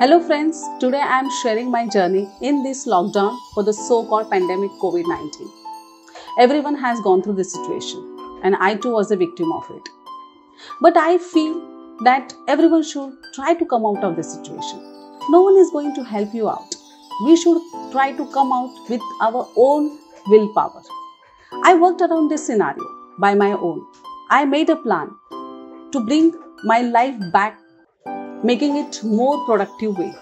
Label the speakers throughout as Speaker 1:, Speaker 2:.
Speaker 1: Hello friends, today I am sharing my journey in this lockdown for the so-called pandemic COVID-19. Everyone has gone through this situation and I too was a victim of it. But I feel that everyone should try to come out of this situation. No one is going to help you out. We should try to come out with our own willpower. I worked around this scenario by my own. I made a plan to bring my life back making it more productive way.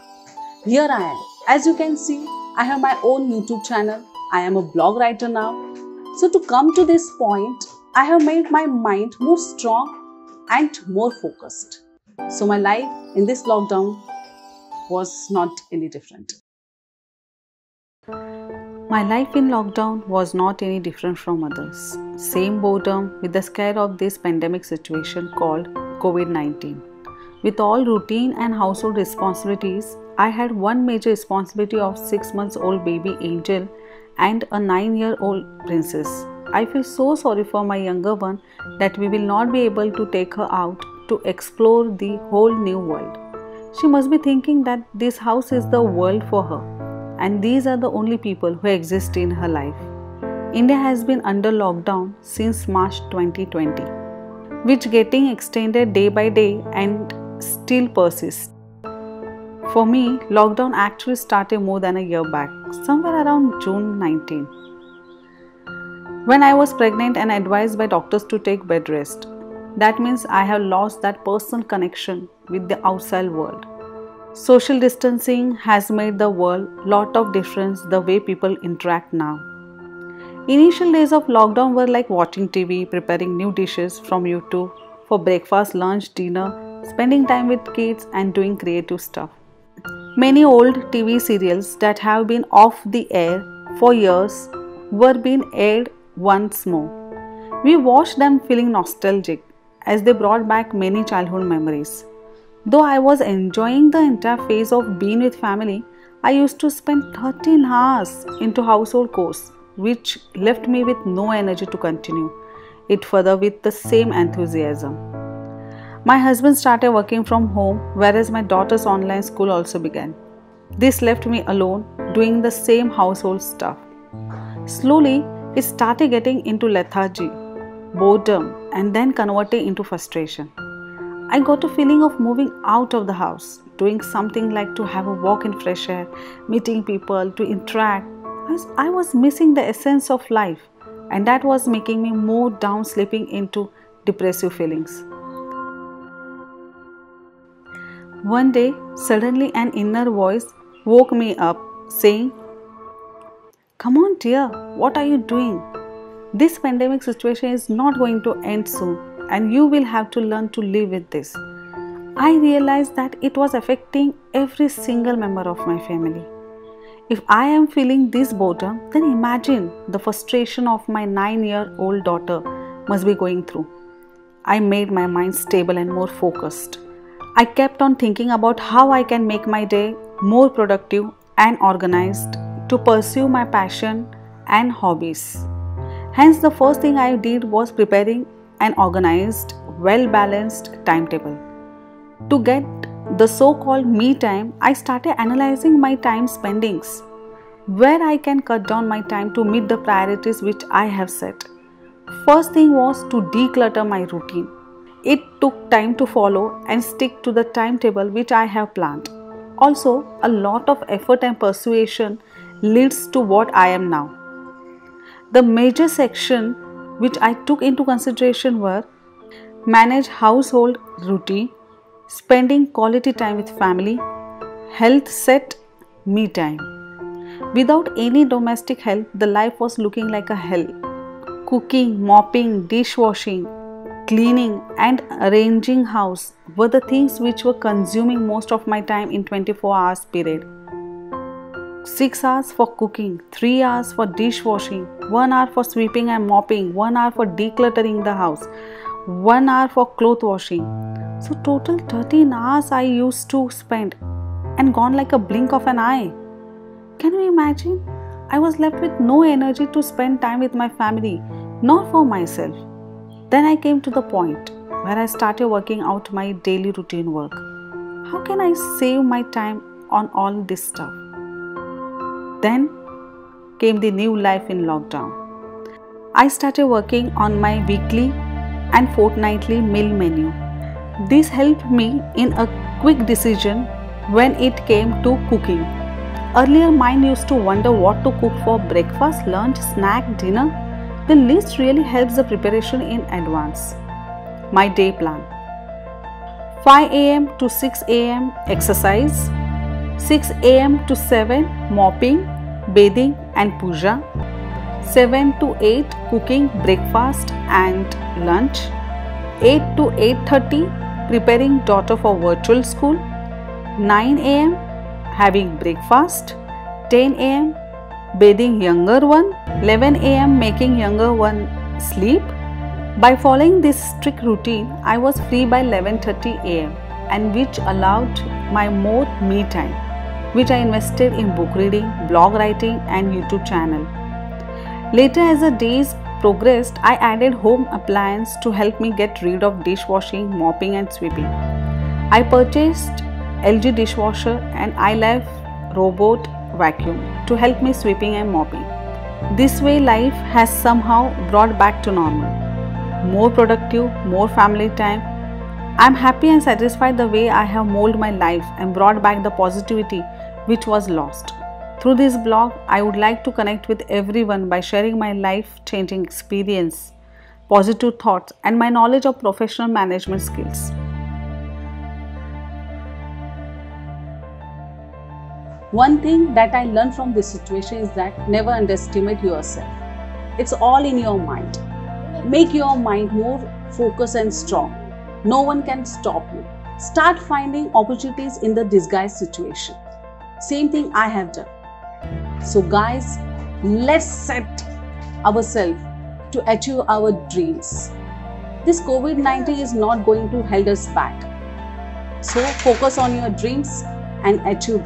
Speaker 1: Here I am. As you can see, I have my own YouTube channel. I am a blog writer now. So to come to this point, I have made my mind more strong and more focused. So my life in this lockdown was not any different.
Speaker 2: My life in lockdown was not any different from others. Same boredom with the scare of this pandemic situation called COVID 19. With all routine and household responsibilities, I had one major responsibility of 6 months old baby Angel and a 9 year old princess. I feel so sorry for my younger one that we will not be able to take her out to explore the whole new world. She must be thinking that this house is the world for her and these are the only people who exist in her life. India has been under lockdown since March 2020, which getting extended day by day and still persists. For me, lockdown actually started more than a year back, somewhere around June 19. When I was pregnant and advised by doctors to take bed rest, that means I have lost that personal connection with the outside world. Social distancing has made the world lot of difference the way people interact now. Initial days of lockdown were like watching TV, preparing new dishes from YouTube for breakfast, lunch, dinner, spending time with kids, and doing creative stuff. Many old TV serials that have been off the air for years were being aired once more. We watched them feeling nostalgic as they brought back many childhood memories. Though I was enjoying the entire phase of being with family, I used to spend 13 hours into household chores, which left me with no energy to continue it further with the same enthusiasm. My husband started working from home, whereas my daughter's online school also began. This left me alone doing the same household stuff. Slowly, it started getting into lethargy, boredom, and then converting into frustration. I got a feeling of moving out of the house, doing something like to have a walk in fresh air, meeting people, to interact. I was missing the essence of life and that was making me more down slipping into depressive feelings. One day, suddenly an inner voice woke me up saying, Come on, dear, what are you doing? This pandemic situation is not going to end soon, and you will have to learn to live with this. I realized that it was affecting every single member of my family. If I am feeling this boredom, then imagine the frustration of my 9 year old daughter must be going through. I made my mind stable and more focused. I kept on thinking about how I can make my day more productive and organized to pursue my passion and hobbies. Hence, the first thing I did was preparing an organized, well balanced timetable. To get the so called me time, I started analyzing my time spendings, where I can cut down my time to meet the priorities which I have set. First thing was to declutter my routine. It took time to follow and stick to the timetable which I have planned. Also, a lot of effort and persuasion leads to what I am now. The major section which I took into consideration were manage household routine, spending quality time with family, health set, me time. Without any domestic help, the life was looking like a hell. Cooking, mopping, dishwashing, cleaning, and arranging house were the things which were consuming most of my time in 24 hours period. 6 hours for cooking, 3 hours for dishwashing, 1 hour for sweeping and mopping, 1 hour for decluttering the house, 1 hour for cloth washing. So, total 13 hours I used to spend and gone like a blink of an eye. Can you imagine? I was left with no energy to spend time with my family, nor for myself. Then I came to the point where I started working out my daily routine work. how can I save my time on all this stuff? Then came the new life in lockdown. I started working on my weekly and fortnightly meal menu. This helped me in a quick decision when it came to cooking. Earlier, mine used to wonder what to cook for breakfast, lunch, snack, dinner. The list really helps the preparation in advance. My day plan. 5 am to 6 am exercise, 6 am to 7 mopping, bathing, and puja, 7 to 8 cooking breakfast and lunch, 8 to 8:30 preparing daughter for virtual school, 9 am having breakfast, 10 am bathing younger one, 11 am making younger one sleep. By following this strict routine, I was free by 11:30 am and which allowed my more me time which I invested in book reading, blog writing and YouTube channel. Later as the days progressed, I added home appliance to help me get rid of dishwashing, mopping and sweeping. I purchased LG dishwasher and iLife robot vacuum to help me sweeping and mopping. This way life has somehow brought back to normal. More productive, more family time. I'm happy and satisfied the way I have molded my life and brought back the positivity which was lost. Through this blog, I would like to connect with everyone by sharing my life changing experience, positive thoughts, and my knowledge of professional management skills.
Speaker 1: One thing that I learned from this situation is that never underestimate yourself. It's all in your mind. Make your mind more focused and strong. No one can stop you. Start finding opportunities in the disguised situation. Same thing I have done. So, guys, let's set ourselves to achieve our dreams. This COVID 19 is not going to hold us back. So, focus on your dreams and achieve them.